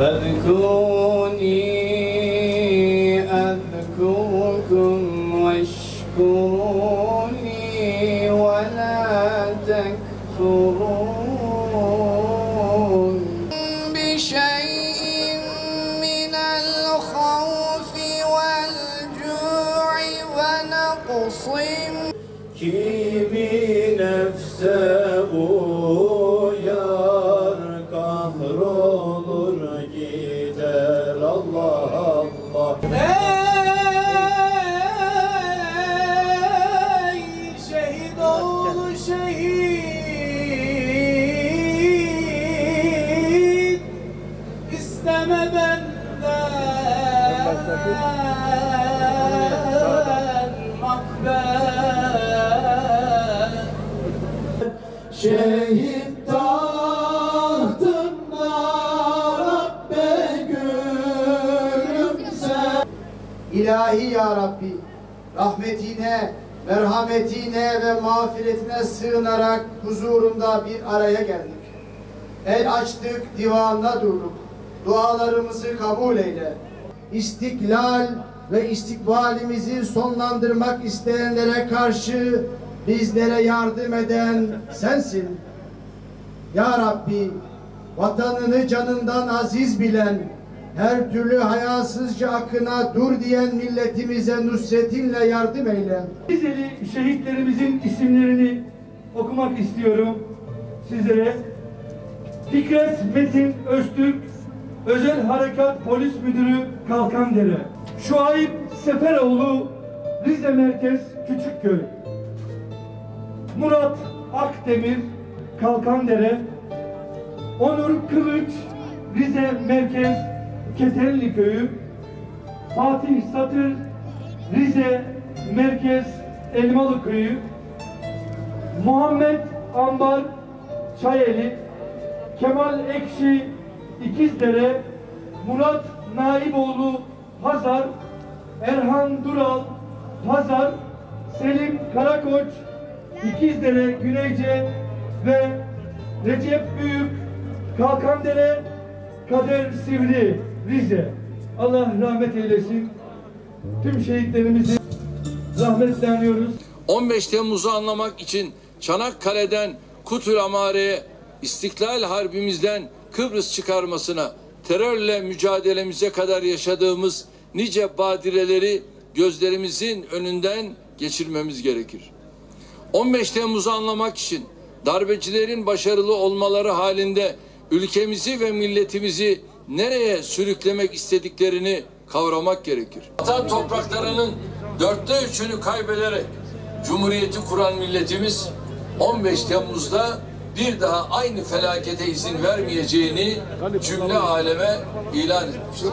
فاذكروني أذكركم واشكروني ولا تكفرون بشيء من الخوف والجوع ونقص Şehit tahtında Rabbe gülümse İlahi Ya Rabbi, rahmetine, merhametine ve mağfiretine sığınarak huzurunda bir araya geldik. El açtık, divanla durduk. Dualarımızı kabul eyle. İstiklal ve istikbalimizi sonlandırmak isteyenlere karşı bizlere yardım eden sensin. Ya Rabbi, vatanını canından aziz bilen, her türlü hayasızca akına dur diyen milletimize nusretinle yardım eyle. Rizeli şehitlerimizin isimlerini okumak istiyorum sizlere. Fikret Metin Öztürk, Özel Harekat Polis Müdürü Kalkandere. Şuayb Seferoğlu, Rize Merkez Küçükköy. Murat Akdemir, Kalkandere. Onur Kılıç, Rize Merkez Ketenli Köyü. Fatih Satır, Rize Merkez Elmalı Köyü. Muhammed Ambar Çayeli, Kemal Ekşi İkizdere, Murat Naiboğlu Hazar, Erhan Dural Hazar, Selim Karakoç İkizdere Güneyce ve Recep Büyük Kalkandere Kader Sivri Rize. Allah rahmet eylesin. Tüm şehitlerimizi rahmetle anıyoruz. 15 Temmuz'u anlamak için Çanakkale'den Kutul Amare'ye, İstiklal Harbimizden Kıbrıs çıkarmasına, terörle mücadelemize kadar yaşadığımız nice badireleri gözlerimizin önünden geçirmemiz gerekir. 15 Temmuz'u anlamak için darbecilerin başarılı olmaları halinde ülkemizi ve milletimizi nereye sürüklemek istediklerini kavramak gerekir. Vatan topraklarının dörtte üçünü kaybederek Cumhuriyeti kuran milletimiz 15 Temmuz'da bir daha aynı felakete izin vermeyeceğini cümle aleme ilan etmiştir.